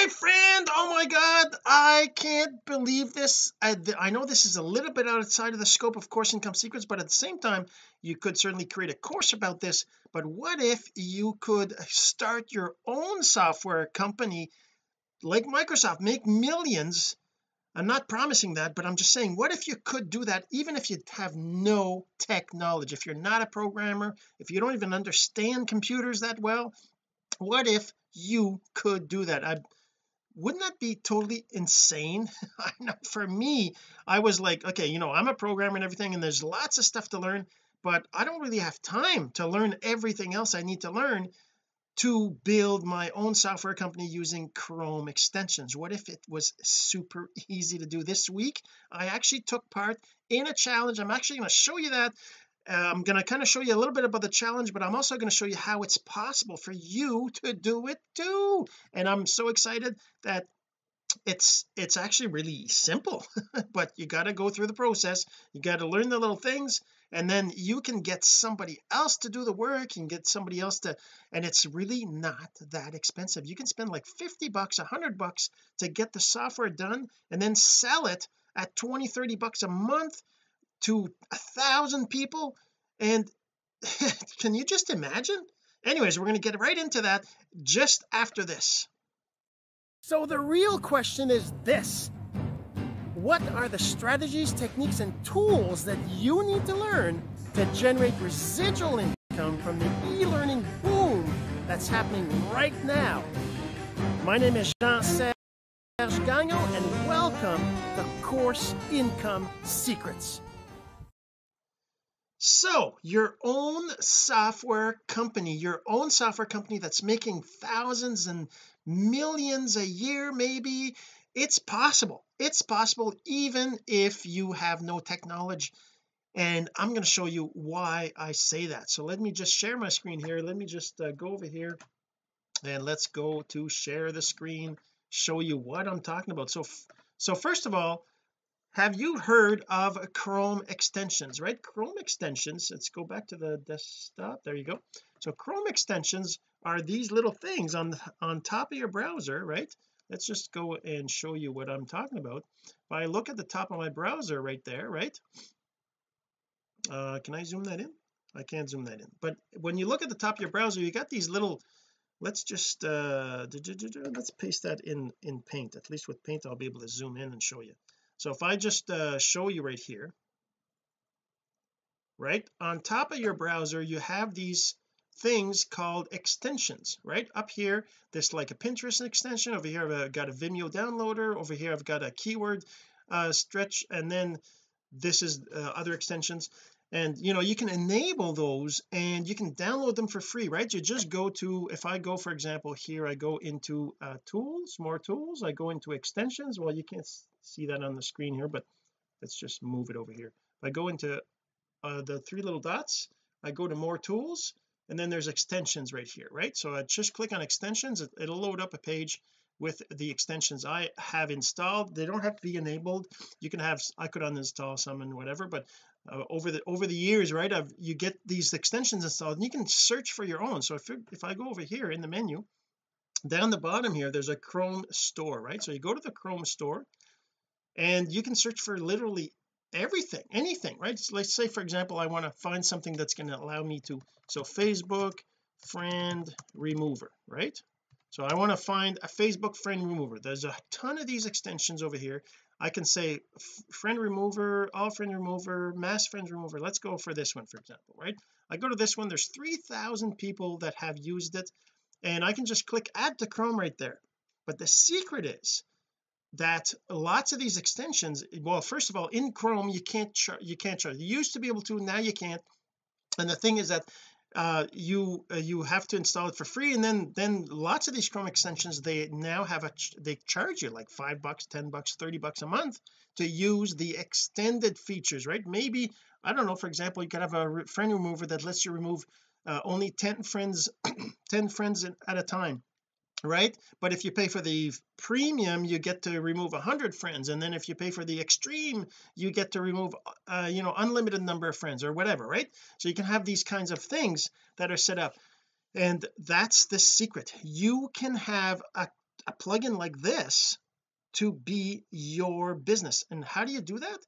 my friend. Oh my god. I can't believe this. I, I know this is a little bit outside of the scope of course income secrets but at the same time you could certainly create a course about this. But what if you could start your own software company like Microsoft make millions? I'm not promising that but I'm just saying what if you could do that even if you have no tech knowledge if you're not a programmer if you don't even understand computers that well what if you could do that? I wouldn't that be totally insane? I know for me I was like okay you know I'm a programmer and everything and there's lots of stuff to learn but I don't really have time to learn everything else I need to learn to build my own software company using Chrome extensions. What if it was super easy to do? This week I actually took part in a challenge. I'm actually going to show you that I'm going to kind of show you a little bit about the challenge but I'm also going to show you how it's possible for you to do it too. And I'm so excited that it's it's actually really simple but you got to go through the process. You got to learn the little things and then you can get somebody else to do the work and get somebody else to and it's really not that expensive. You can spend like 50 bucks 100 bucks to get the software done and then sell it at 20 30 bucks a month to a thousand people and can you just imagine anyways we're going to get right into that just after this so the real question is this what are the strategies, techniques, and tools that you need to learn to generate residual income from the e learning boom that's happening right now? My name is Jean Serge Gagnon, and welcome to Course Income Secrets. So, your own software company, your own software company that's making thousands and millions a year, maybe it's possible. It's possible even if you have no technology. And I'm going to show you why I say that. So let me just share my screen here. Let me just uh, go over here and let's go to share the screen show you what I'm talking about. So so first of all have you heard of Chrome extensions? Right Chrome extensions let's go back to the desktop there you go. So Chrome extensions are these little things on on top of your browser right? Let's just go and show you what I'm talking about. If I look at the top of my browser right there right? Uh can I zoom that in? I can't zoom that in. But when you look at the top of your browser you got these little let's just uh let's paste that in in paint. At least with paint I'll be able to zoom in and show you so if I just uh show you right here right on top of your browser you have these things called extensions right? Up here there's like a Pinterest extension. Over here I've got a Vimeo downloader. Over here I've got a keyword uh, stretch and then this is uh, other extensions. And you know you can enable those and you can download them for free right? You just go to if I go for example here I go into uh, tools more tools. I go into extensions. Well you can't see that on the screen here but let's just move it over here. If I go into uh, the three little dots I go to more tools and then there's extensions right here right? So I just click on extensions it, will load up a page with the extensions I have installed. They don't have to be enabled. You can have I could uninstall some and whatever but uh, over the over the years right I've you get these extensions installed and you can search for your own. So if if I go over here in the menu down the bottom here there's a Chrome store right? So you go to the Chrome store and you can search for literally everything anything right? So let's say for example I want to find something that's going to allow me to so Facebook friend remover right? So I want to find a Facebook friend remover. There's a ton of these extensions over here. I can say friend remover all friend remover mass friend remover let's go for this one for example right? I go to this one there's 3,000 people that have used it and I can just click add to Chrome right there. But the secret is that lots of these extensions well first of all in Chrome you can't you can't charge you used to be able to now you can't. And the thing is that uh you uh, you have to install it for free and then then lots of these Chrome extensions they now have a they charge you like five bucks ten bucks 30 bucks a month to use the extended features right? Maybe I don't know for example you could have a friend remover that lets you remove uh, only 10 friends 10 friends at a time right? But if you pay for the premium you get to remove 100 friends and then if you pay for the extreme you get to remove uh, you know unlimited number of friends or whatever right? So you can have these kinds of things that are set up. And that's the secret. You can have a a plugin like this to be your business. And how do you do that?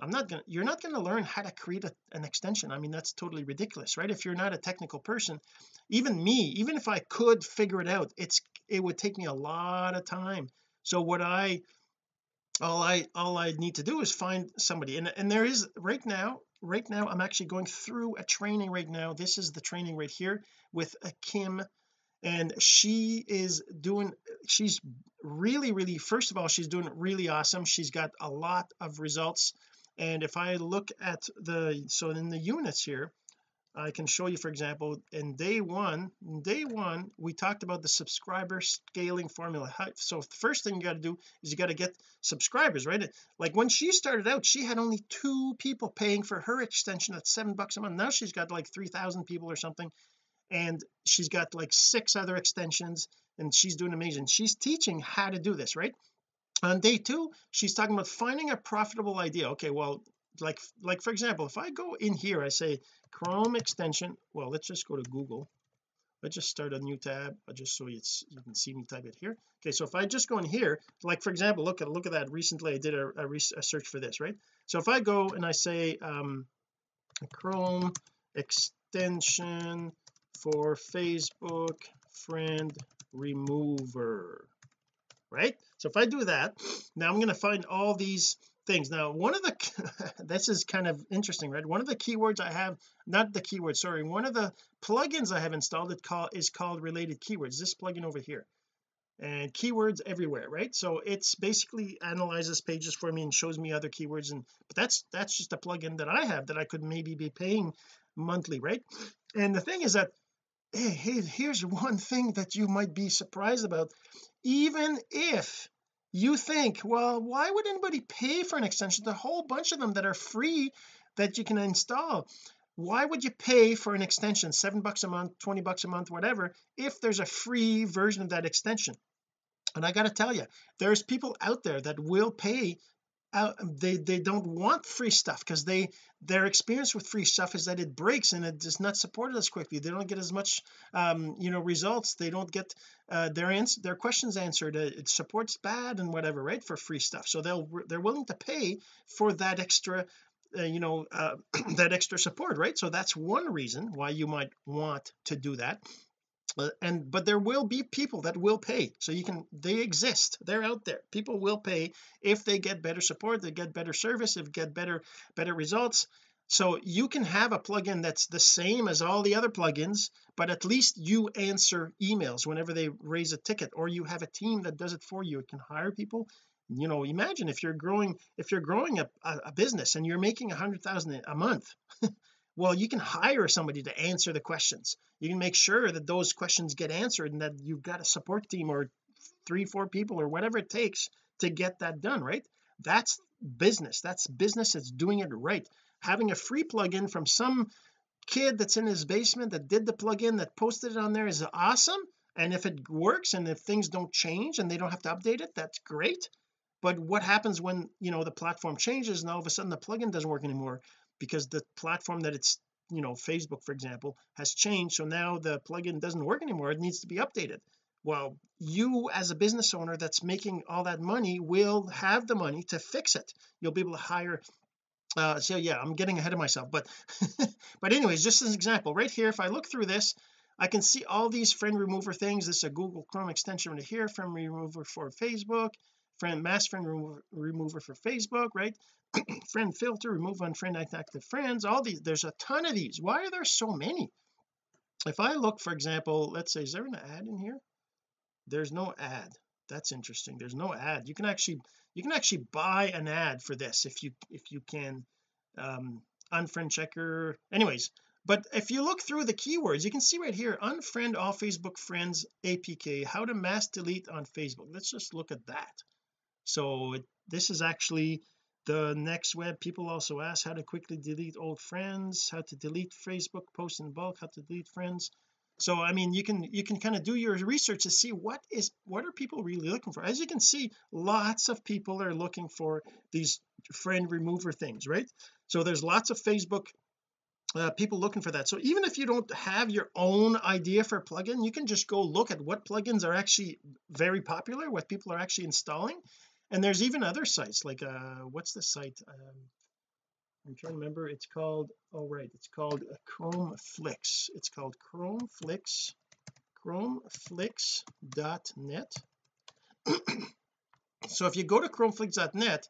I'm not gonna you're not to learn how to create a, an extension. I mean that's totally ridiculous right? If you're not a technical person even me even if I could figure it out it's it would take me a lot of time. So what I all I all I need to do is find somebody and and there is right now right now I'm actually going through a training right now. This is the training right here with a Kim and she is doing she's really really first of all she's doing really awesome. She's got a lot of results and if I look at the so in the units here I can show you for example in day one day one we talked about the subscriber scaling formula. So the first thing you got to do is you got to get subscribers right? Like when she started out she had only two people paying for her extension at seven bucks a month. Now she's got like 3,000 people or something and she's got like six other extensions and she's doing amazing. She's teaching how to do this right? On day two she's talking about finding a profitable idea. Okay well like like for example if I go in here I say Chrome extension well let's just go to Google. Let's just start a new tab just so it's you can see me type it here. Okay so if I just go in here like for example look at look at that recently I did a, a, a search for this right? So if I go and I say um Chrome extension for Facebook friend remover right? So if I do that now I'm going to find all these things. Now one of the this is kind of interesting right one of the keywords I have not the keyword sorry one of the plugins I have installed it call is called related keywords. This plugin over here. And keywords everywhere right? So it's basically analyzes pages for me and shows me other keywords and but that's that's just a plugin that I have that I could maybe be paying monthly right? And the thing is that hey, hey here's one thing that you might be surprised about. Even if you think well why would anybody pay for an extension? There's a whole bunch of them that are free that you can install. Why would you pay for an extension? Seven bucks a month 20 bucks a month whatever if there's a free version of that extension. And I got to tell you there's people out there that will pay they they don't want free stuff because they their experience with free stuff is that it breaks and it is not supported as quickly. They don't get as much um you know results. They don't get uh, their answer their questions answered. Uh, it supports bad and whatever right for free stuff. So they'll they're willing to pay for that extra uh, you know uh, that extra support right? So that's one reason why you might want to do that uh, and but there will be people that will pay. So you can they exist. They're out there. People will pay if they get better support they get better service if get better better results. So you can have a plugin that's the same as all the other plugins but at least you answer emails whenever they raise a ticket or you have a team that does it for you. It can hire people. You know imagine if you're growing if you're growing a, a business and you're making a hundred thousand a month well you can hire somebody to answer the questions. You can make sure that those questions get answered and that you've got a support team or three four people or whatever it takes to get that done right? That's business. That's business that's doing it right. Having a free plugin from some kid that's in his basement that did the plugin that posted it on there is awesome. And if it works and if things don't change and they don't have to update it that's great. But what happens when you know the platform changes and all of a sudden the plugin doesn't work anymore because the platform that it's you know Facebook for example has changed. So now the plugin doesn't work anymore. It needs to be updated. Well you as a business owner that's making all that money will have the money to fix it. You'll be able to hire uh so yeah I'm getting ahead of myself but but anyways just as an example right here if I look through this I can see all these friend remover things. This is a Google Chrome extension right here friend remover for Facebook friend mass friend remover, remover for Facebook right? Friend filter remove unfriend inactive friends all these there's a ton of these. Why are there so many? If I look for example let's say is there an ad in here? There's no ad. That's interesting. There's no ad. You can actually you can actually buy an ad for this if you if you can um unfriend checker. Anyways but if you look through the keywords you can see right here unfriend all Facebook friends APK how to mass delete on Facebook. Let's just look at that so this is actually the next web. People also ask how to quickly delete old friends how to delete Facebook posts in bulk how to delete friends. So I mean you can you can kind of do your research to see what is what are people really looking for? As you can see lots of people are looking for these friend remover things right? So there's lots of Facebook uh, people looking for that. So even if you don't have your own idea for a plugin you can just go look at what plugins are actually very popular what people are actually installing and there's even other sites like uh what's the site um, I'm trying to remember it's called oh right it's called uh, Chrome Flix. It's called Chrome Flix chromeflix.net so if you go to chromeflix.net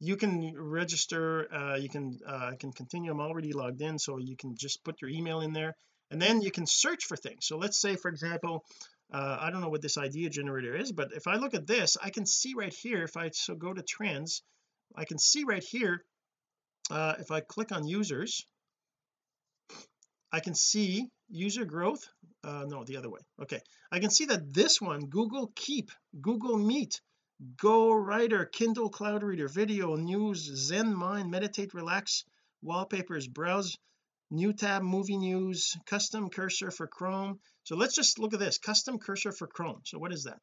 you can register uh, you can uh, can continue I'm already logged in so you can just put your email in there and then you can search for things. So let's say for example uh, I don't know what this idea generator is but if I look at this I can see right here if I so go to trends I can see right here uh, if I click on users I can see user growth uh, no the other way. Okay. I can see that this one Google Keep Google Meet Go Writer Kindle Cloud Reader Video News Zen Mind Meditate Relax Wallpapers Browse New tab Movie News Custom Cursor for Chrome. So let's just look at this Custom Cursor for Chrome. So what is that?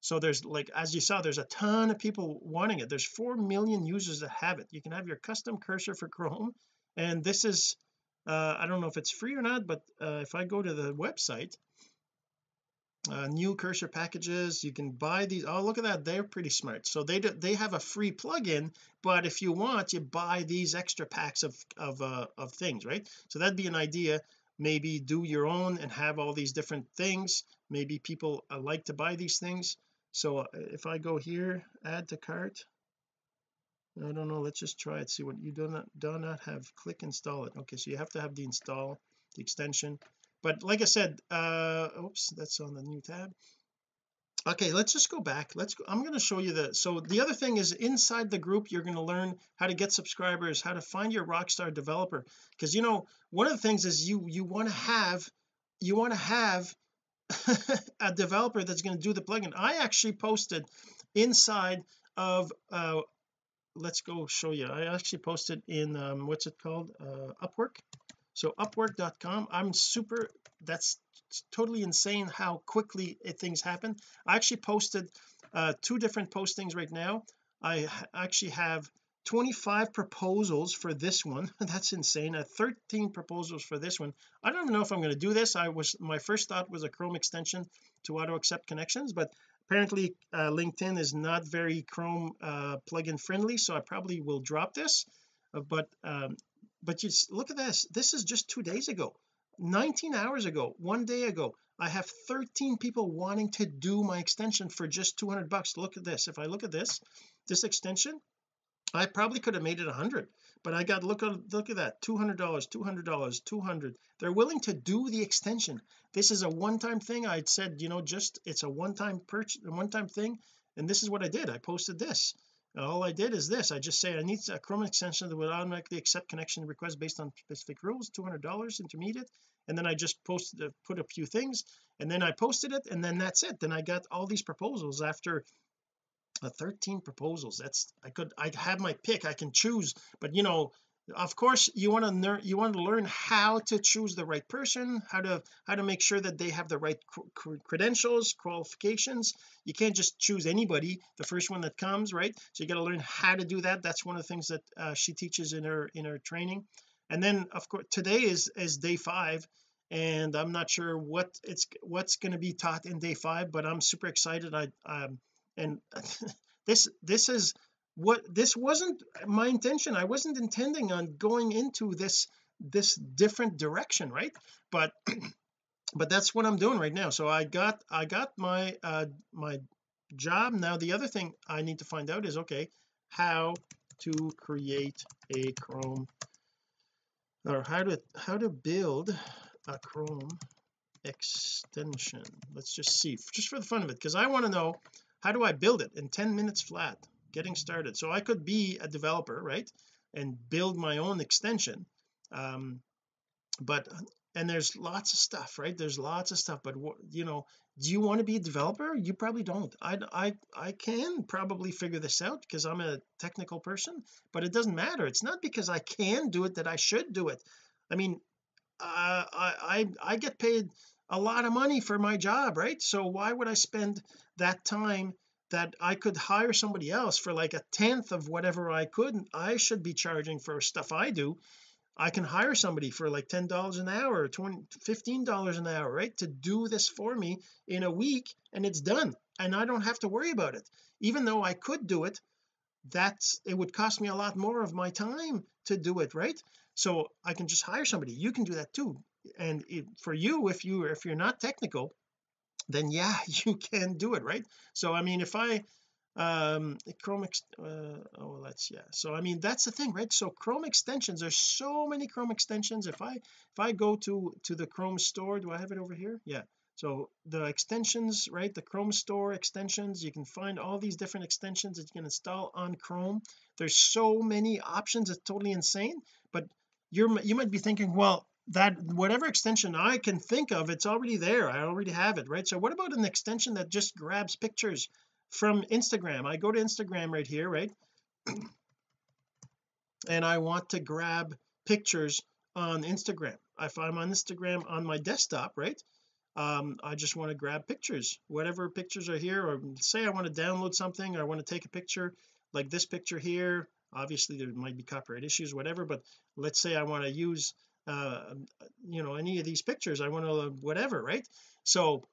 So there's like as you saw there's a ton of people wanting it. There's four million users that have it. You can have your custom cursor for Chrome and this is uh, I don't know if it's free or not but uh, if I go to the website uh, new cursor packages. You can buy these. Oh look at that. They're pretty smart. So they do, they have a free plugin but if you want you buy these extra packs of of uh, of things right? So that'd be an idea. Maybe do your own and have all these different things. Maybe people uh, like to buy these things. So uh, if I go here add to cart. I don't know. Let's just try it. See what you do not do not have. Click install it. Okay. So you have to have the install the extension but like I said uh oops that's on the new tab. Okay let's just go back. Let's go I'm going to show you the so the other thing is inside the group you're going to learn how to get subscribers how to find your rockstar developer. Because you know one of the things is you you want to have you want to have a developer that's going to do the plugin. I actually posted inside of uh let's go show you. I actually posted in um, what's it called? Uh, Upwork so upwork.com I'm super that's totally insane how quickly things happen. I actually posted uh, two different postings right now. I actually have 25 proposals for this one. That's insane. Uh, 13 proposals for this one. I don't even know if I'm going to do this. I was my first thought was a Chrome extension to auto accept connections but apparently uh, LinkedIn is not very Chrome uh, plugin friendly so I probably will drop this. Uh, but um, but you look at this. This is just two days ago 19 hours ago one day ago. I have 13 people wanting to do my extension for just 200 bucks. Look at this. If I look at this this extension I probably could have made it 100 but I got look at look at that. $200 $200 200 they're willing to do the extension. This is a one-time thing. I said you know just it's a one-time purchase one-time thing and this is what I did. I posted this all I did is this. I just say I need a Chrome extension that would automatically accept connection requests based on specific rules $200 intermediate. And then I just posted uh, put a few things and then I posted it and then that's it. Then I got all these proposals after uh, 13 proposals. That's I could I have my pick. I can choose. But you know of course you want to learn you want to learn how to choose the right person how to how to make sure that they have the right credentials qualifications. You can't just choose anybody the first one that comes right? So you got to learn how to do that. That's one of the things that uh, she teaches in her in her training. And then of course today is is day five and I'm not sure what it's what's going to be taught in day five but I'm super excited. I um and this this is what this wasn't my intention. I wasn't intending on going into this this different direction right? But but that's what I'm doing right now. So I got I got my uh my job. Now the other thing I need to find out is okay how to create a Chrome or how to how to build a Chrome extension. Let's just see just for the fun of it because I want to know how do I build it in 10 minutes flat getting started. So I could be a developer right and build my own extension. Um but and there's lots of stuff right? There's lots of stuff but you know do you want to be a developer? You probably don't. I I I can probably figure this out because I'm a technical person but it doesn't matter. It's not because I can do it that I should do it. I mean uh, I I I get paid a lot of money for my job right? So why would I spend that time that I could hire somebody else for like a tenth of whatever I could I should be charging for stuff I do. I can hire somebody for like ten dollars an hour 20 15 dollars an hour right to do this for me in a week and it's done and I don't have to worry about it. Even though I could do it that's it would cost me a lot more of my time to do it right? So I can just hire somebody. You can do that too and it, for you if you if you're not technical then yeah you can do it right? So I mean if I um chrome uh, oh let's yeah. So I mean that's the thing right? So chrome extensions there's so many chrome extensions. If I if I go to to the chrome store do I have it over here? Yeah. So the extensions right? The chrome store extensions you can find all these different extensions that you can install on chrome. There's so many options it's totally insane. But you're you might be thinking well that whatever extension I can think of it's already there. I already have it right? So what about an extension that just grabs pictures from Instagram? I go to Instagram right here right? And I want to grab pictures on Instagram. If I'm on Instagram on my desktop right um I just want to grab pictures. Whatever pictures are here or say I want to download something or I want to take a picture like this picture here obviously there might be copyright issues whatever but let's say I want to use uh you know any of these pictures I want to whatever right? So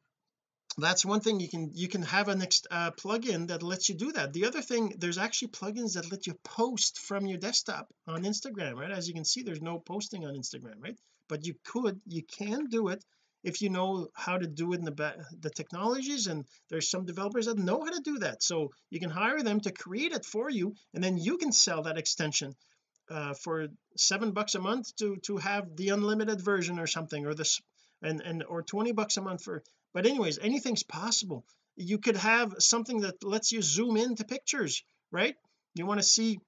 that's one thing you can you can have a next uh, plugin that lets you do that. The other thing there's actually plugins that let you post from your desktop on Instagram right? As you can see there's no posting on Instagram right? But you could you can do it if you know how to do it in the the technologies and there's some developers that know how to do that. So you can hire them to create it for you and then you can sell that extension uh, for seven bucks a month to to have the unlimited version or something or this and and or 20 bucks a month for but anyways anything's possible. You could have something that lets you zoom into pictures right? You want to see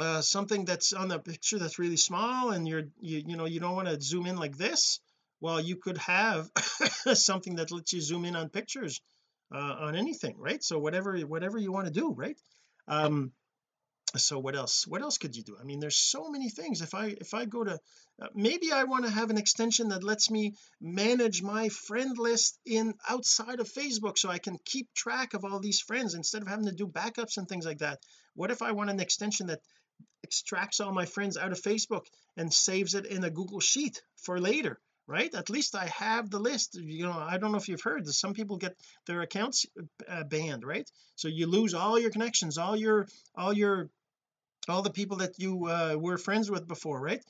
uh, something that's on the picture that's really small and you're you, you know you don't want to zoom in like this? Well you could have something that lets you zoom in on pictures uh, on anything right? So whatever whatever you want to do right? Um so what else what else could you do? I mean there's so many things. If I if I go to uh, maybe I want to have an extension that lets me manage my friend list in outside of Facebook so I can keep track of all these friends instead of having to do backups and things like that. What if I want an extension that extracts all my friends out of Facebook and saves it in a Google Sheet for later right? At least I have the list. You know I don't know if you've heard that some people get their accounts uh, banned right? So you lose all your connections all your all your all the people that you uh, were friends with before right?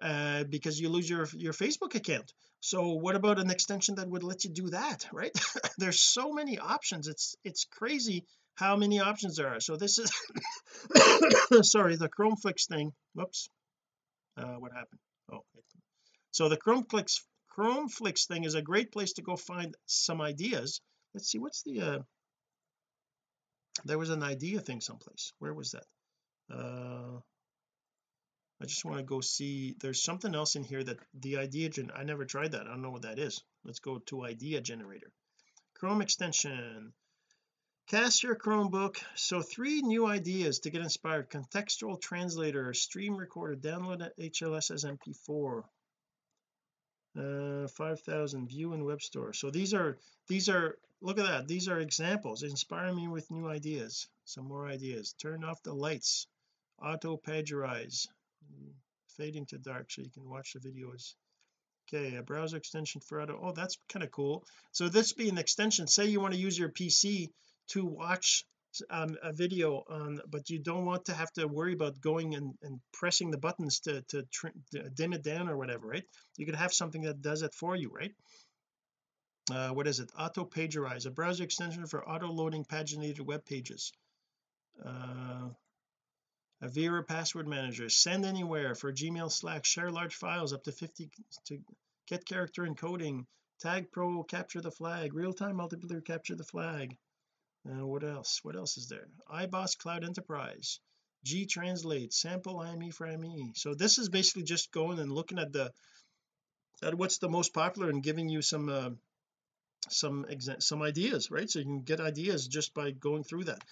Uh, because you lose your your Facebook account. So what about an extension that would let you do that right? There's so many options. It's it's crazy how many options there are. So this is sorry the Chromeflix thing. Whoops. Uh, what happened? Oh so the Chromeflix Chromeflix thing is a great place to go find some ideas. Let's see what's the uh there was an idea thing someplace. Where was that uh I just want to go see there's something else in here that the idea gen I never tried that I don't know what that is. Let's go to idea generator. Chrome extension. Cast your Chromebook. So three new ideas to get inspired. Contextual translator stream recorder download HLS as mp4 uh 5000 view in web store. So these are these are look at that. These are examples. Inspire me with new ideas. Some more ideas. Turn off the lights auto pagerize fading to dark so you can watch the videos okay. A browser extension for auto oh that's kind of cool. So this be an extension. Say you want to use your PC to watch um, a video on but you don't want to have to worry about going and, and pressing the buttons to, to, dim it down or whatever right? You could have something that does it for you right? Uh, what is it? Auto pagerize a browser extension for auto loading paginated web pages. Uh, Avira password manager. Send anywhere. For Gmail Slack share large files up to 50 to get character encoding. Tag pro capture the flag. Real-time multiplayer capture the flag. Uh, what else? What else is there? iBoss Cloud Enterprise. G translate. Sample IME for IME so this is basically just going and looking at the at what's the most popular and giving you some uh, some some ideas right? So you can get ideas just by going through that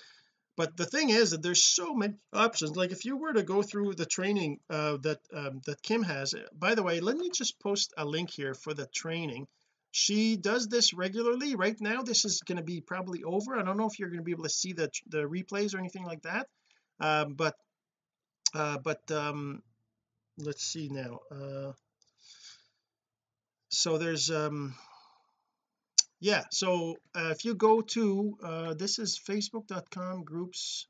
but the thing is that there's so many options. Like if you were to go through the training uh, that um, that Kim has by the way let me just post a link here for the training. She does this regularly. Right now this is going to be probably over. I don't know if you're going to be able to see the the replays or anything like that. Um, but uh, but um let's see now uh so there's um yeah so uh, if you go to uh this is facebook.com groups.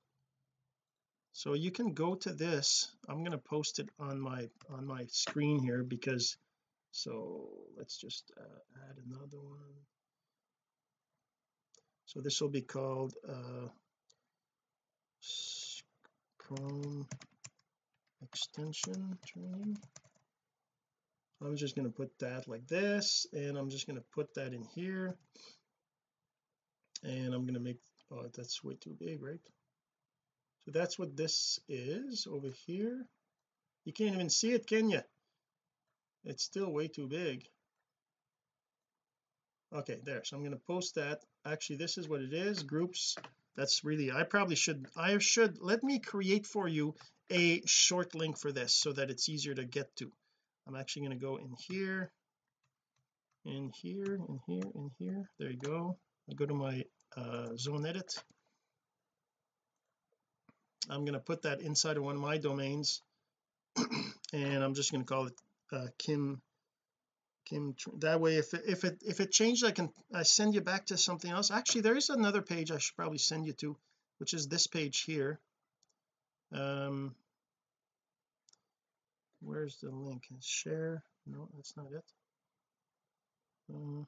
So you can go to this. I'm going to post it on my on my screen here because so let's just uh, add another one. So this will be called uh Chrome extension training I'm just going to put that like this and I'm just going to put that in here. And I'm going to make oh that's way too big right? So that's what this is over here. You can't even see it can you it's still way too big. Okay there. So I'm going to post that. Actually this is what it is. Groups. That's really I probably should I should let me create for you a short link for this so that it's easier to get to I'm actually going to go in here in here in here in here. There you go. I go to my uh, zone edit. I'm going to put that inside of one of my domains and I'm just going to call it uh, Kim Kim that way if it, if it if it changed I can I send you back to something else. Actually there is another page I should probably send you to which is this page here. Um where's the link? Share? No that's not it. Uh,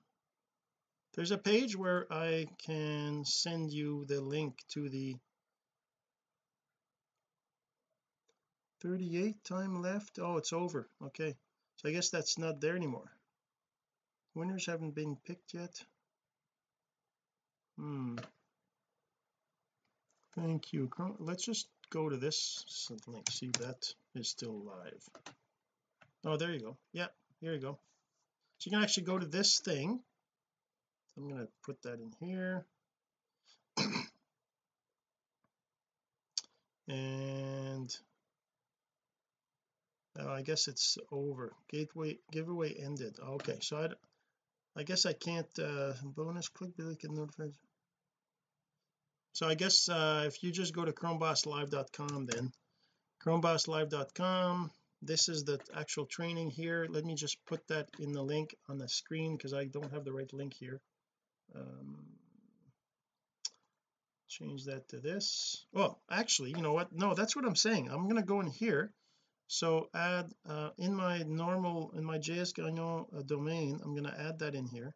there's a page where I can send you the link to the 38 time left. Oh it's over. Okay. So I guess that's not there anymore. Winners haven't been picked yet. Hmm thank you. Let's just go to this link. See that is still live. Oh there you go. Yeah here you go. So you can actually go to this thing. I'm going to put that in here. And oh, I guess it's over. Gateway giveaway ended. Okay so I I guess I can't uh bonus click Billy can notify so I guess uh if you just go to chromebosslive.com then. Chromebosslive.com this is the actual training here. Let me just put that in the link on the screen because I don't have the right link here. Um, change that to this. Oh actually you know what? No that's what I'm saying. I'm going to go in here. So add uh, in my normal in my JS Gagnon uh, domain I'm going to add that in here.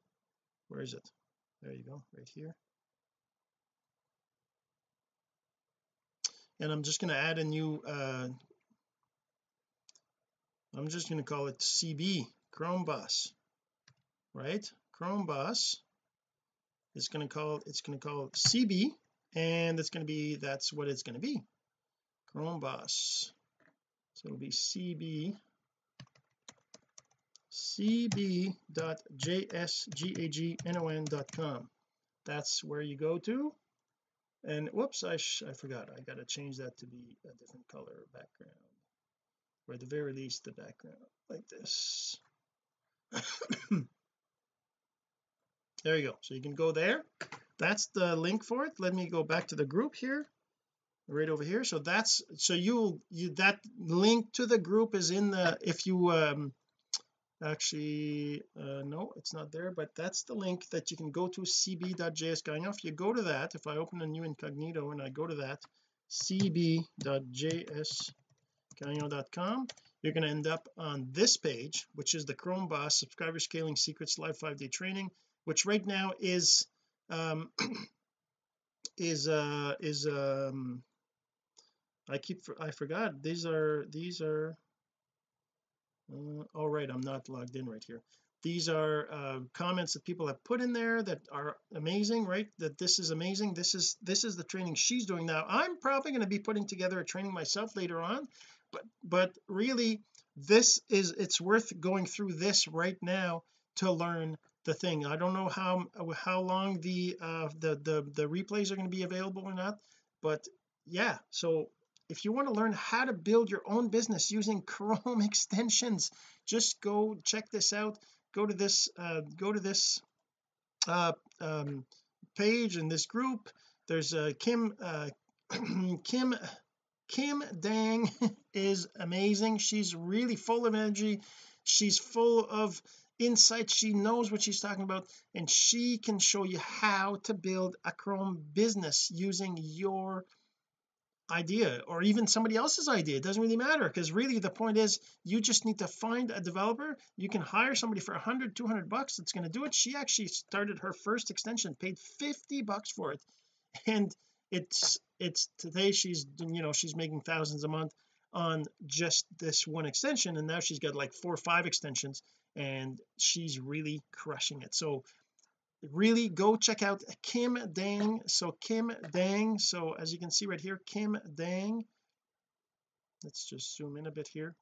Where is it? There you go. Right here and I'm just going to add a new uh I'm just going to call it CB Chrome Boss right? Chrome Boss it's going to call it's going to call CB and it's going to be that's what it's going to be. Chrome Boss. So it'll be CB cb.jsgagnon.com that's where you go to and whoops I, I forgot. I got to change that to be a different color background. Or at the very least the background like this. There you go. So you can go there. That's the link for it. Let me go back to the group here right over here. So that's so you'll you that link to the group is in the if you um actually uh no it's not there but that's the link that you can go to cb.jsgagnon if you go to that if I open a new incognito and I go to that cb.jsgagnon.com you're going to end up on this page which is the Chrome Boss subscriber scaling secrets live five day training which right now is um is uh is um I keep I forgot. These are these are uh, all right I'm not logged in right here. These are uh, comments that people have put in there that are amazing right? That this is amazing. This is this is the training she's doing. Now I'm probably going to be putting together a training myself later on but but really this is it's worth going through this right now to learn the thing. I don't know how how long the uh the the the replays are going to be available or not but yeah so if you want to learn how to build your own business using Chrome extensions just go check this out. Go to this uh go to this uh um page in this group. There's uh Kim uh Kim Kim Dang is amazing. She's really full of energy. She's full of insight she knows what she's talking about and she can show you how to build a chrome business using your idea or even somebody else's idea. It doesn't really matter because really the point is you just need to find a developer. You can hire somebody for 100 200 bucks that's going to do it. She actually started her first extension paid 50 bucks for it. And it's it's today she's you know she's making thousands a month on just this one extension. And now she's got like four or five extensions and she's really crushing it. So really go check out Kim Dang. So Kim Dang. So as you can see right here Kim Dang. Let's just zoom in a bit here.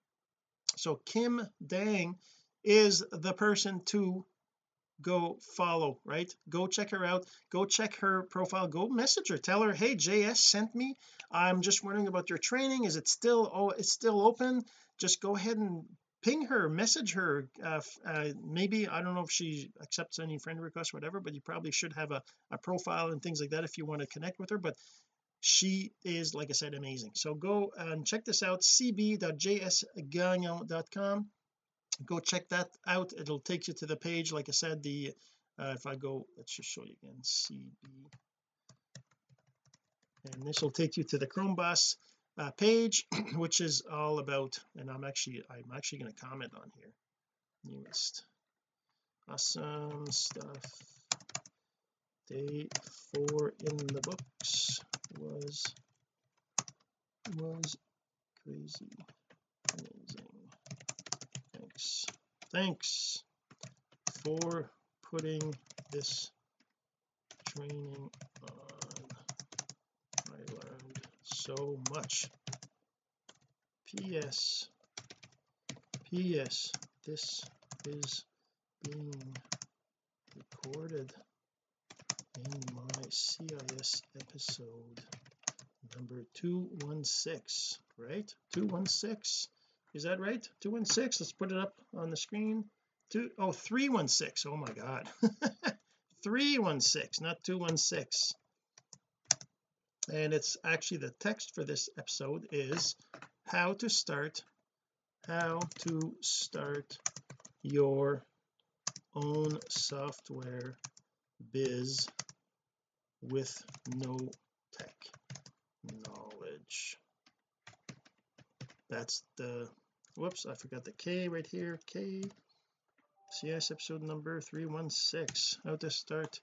So Kim Dang is the person to go follow right? Go check her out. Go check her profile. Go message her. Tell her hey JS sent me. I'm just wondering about your training. Is it still oh it's still open? Just go ahead and ping her message her uh, uh, maybe I don't know if she accepts any friend requests whatever but you probably should have a, a profile and things like that if you want to connect with her but she is like I said amazing. So go and check this out cb.jsgagnon.com go check that out it'll take you to the page like I said the uh, if I go let's just show you again cb and this will take you to the Chrome Boss uh, page which is all about and I'm actually I'm actually going to comment on here. Newest. Awesome stuff. Day four in the books was was crazy. Amazing. Thanks. Thanks for putting this training so much. Ps ps this is being recorded in my CIS episode number 216 right? 216 is that right? 216 let's put it up on the screen. Two oh 316 oh my god. 316 not 216 and it's actually the text for this episode is how to start how to start your own software biz with no tech knowledge. That's the whoops I forgot the K right here. K CS episode number 316 how to start.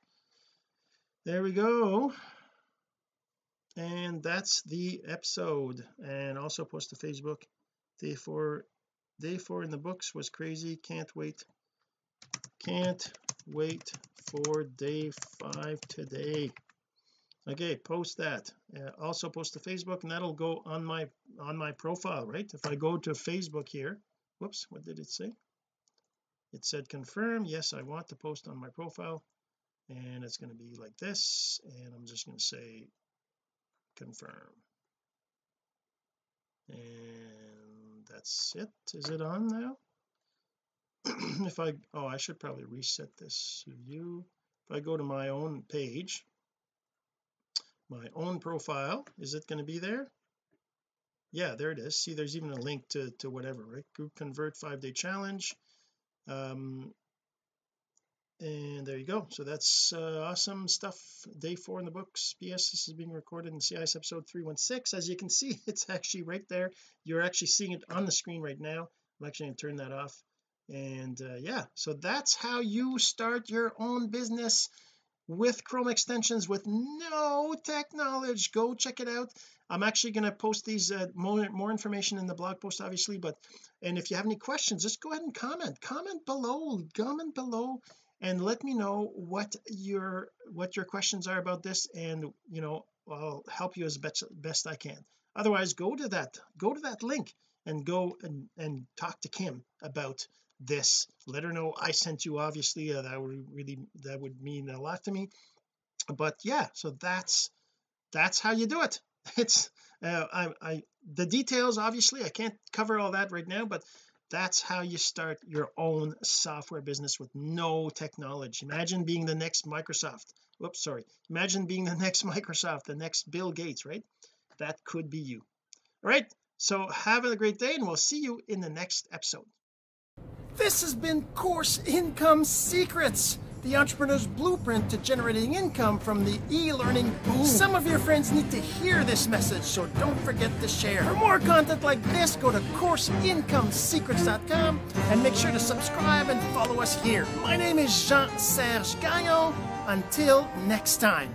There we go and that's the episode. And also post to Facebook. Day four day four in the books was crazy. Can't wait. Can't wait for day five today. Okay post that. Uh, also post to Facebook and that'll go on my on my profile right? If I go to Facebook here whoops what did it say? It said confirm. Yes I want to post on my profile. And it's going to be like this. And I'm just going to say confirm. And that's it. Is it on now? If I oh I should probably reset this view if I go to my own page my own profile is it going to be there? Yeah there it is. See there's even a link to to whatever right? Group convert five day challenge. Um and there you go. So that's uh, awesome stuff. Day four in the books. PS this is being recorded in CIS episode 316 as you can see it's actually right there. You're actually seeing it on the screen right now. I'm actually going to turn that off. And uh, yeah so that's how you start your own business with Chrome extensions with no tech knowledge go check it out. I'm actually going to post these uh, more, more information in the blog post obviously but and if you have any questions just go ahead and comment. Comment below. Comment below and let me know what your what your questions are about this and you know I'll help you as best, best I can. Otherwise go to that go to that link and go and, and talk to Kim about this. Let her know I sent you obviously uh, that would really that would mean a lot to me. But yeah so that's that's how you do it. It's uh, I, I the details obviously I can't cover all that right now but that's how you start your own software business with no technology. Imagine being the next Microsoft. Whoops sorry. Imagine being the next Microsoft the next Bill Gates right? That could be you. All right so have a great day and we'll see you in the next episode. This has been course income secrets the entrepreneur's blueprint to generating income from the e-learning boom. Some of your friends need to hear this message, so don't forget to share. For more content like this, go to CourseIncomeSecrets.com and make sure to subscribe and follow us here. My name is Jean-Serge Gagnon. Until next time.